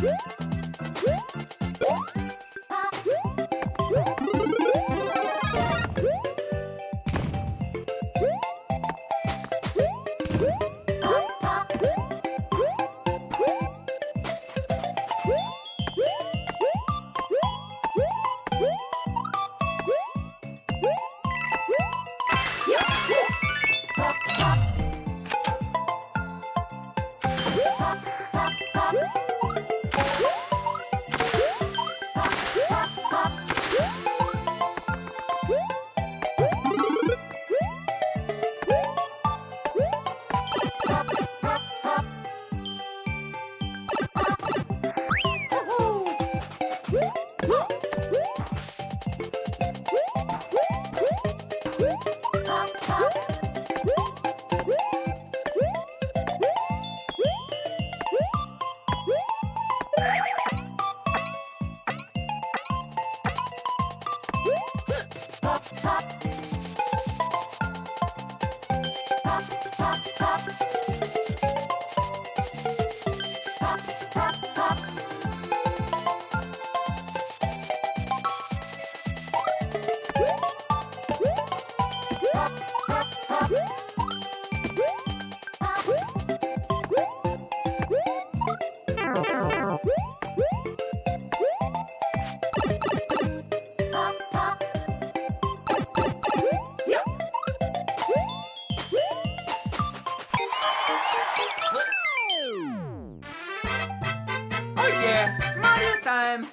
Woo! Pop, pop. time.